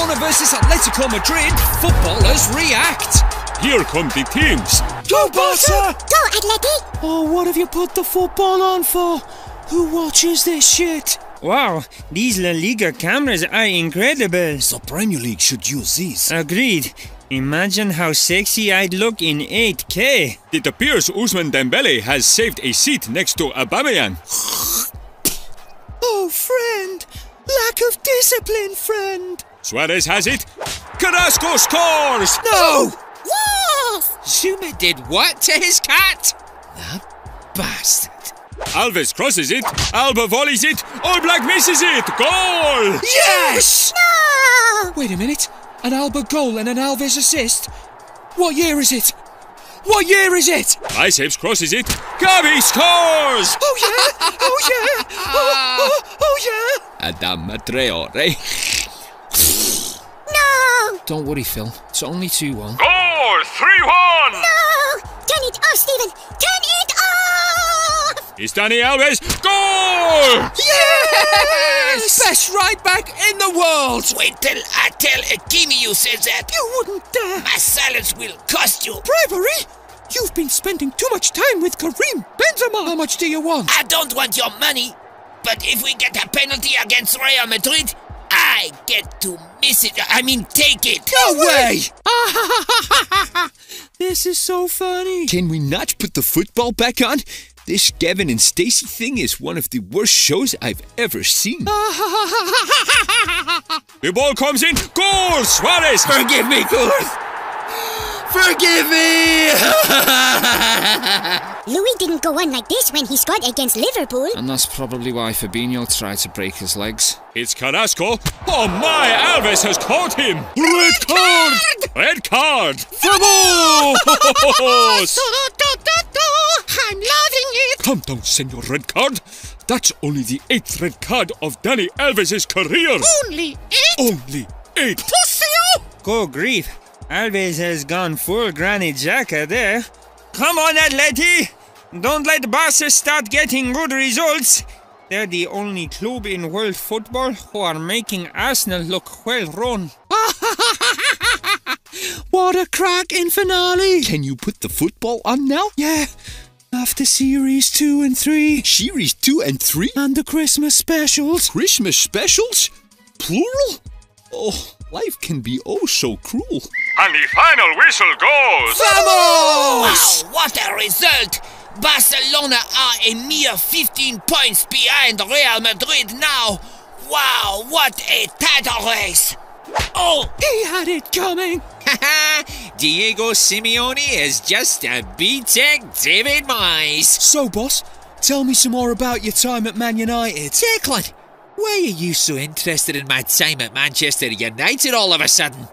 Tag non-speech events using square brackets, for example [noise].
Barcelona versus Atletico Madrid, footballers react. Here come the teams. Go Barca! Go, Atleti! Oh, what have you put the football on for? Who watches this shit? Wow, these La Liga cameras are incredible. The Premier League should use these. Agreed. Imagine how sexy I'd look in 8K. It appears Ousmane Dembele has saved a seat next to Aubameyang. [gasps] Oh, friend! Lack of discipline, friend! Suarez has it. Carrasco scores! No! Yes! Zouma did what to his cat? That bastard. Alves crosses it. Alba volleys it. All Black misses it. Goal! Yes! No! Wait a minute. An Alba goal and an Alves assist? What year is it? What year is it? Biceps crosses it. Gavi scores! Oh yeah! Oh yeah! Oh, oh, oh, oh yeah! Adama Traore. No! Don't worry, Phil. It's only 2 1. Goal! 3 1! No! Turn it off, Stephen! Turn it off! It's Dani Alves. Goal! Yes! Best right back in the world! Wait till I tell Hakimi you said that. You wouldn't dare! My silence will cost you. Bribery? You've been spending too much time with Karim Benzema! How much do you want? I don't want your money, but if we get a penalty against Real Madrid, I get to miss it. I mean, take it. No way! [laughs] this is so funny. Can we not put the football back on? This Gavin and Stacey thing is one of the worst shows I've ever seen. [laughs] The ball comes in. Goal! Suarez! Forgive me, Kurt. Forgive me. [laughs] Luis didn't go on like this when he scored against Liverpool. And that's probably why Fabinho tried to break his legs. It's Carrasco. Oh my! Alves has caught him. Red card! Red card! Vamos! [laughs] I'm loving it. Calm down, Senor Red Card. That's only the eighth red card of Dani Alves' career. Only eight. Only eight. Go grief. Alves has gone full Granit Xhaka there. Come on, Atleti! Don't let Barca start getting good results. They're the only club in world football who are making Arsenal look well run. [laughs] What a cracking finale! Can you put the football on now? Yeah, after series 2 and 3 Series 2 and 3? and the Christmas specials. Christmas specials? Plural? Oh, life can be oh so cruel. And the final whistle goes. Vamos! Wow, what a result! Barcelona are a mere 15 points behind Real Madrid now. Wow, what a title race! Oh, He had it coming! [laughs] Diego Simeone is just a BTEC David Moyes. So, boss, tell me some more about your time at Man United. Declan, why are you so interested in my time at Manchester United all of a sudden?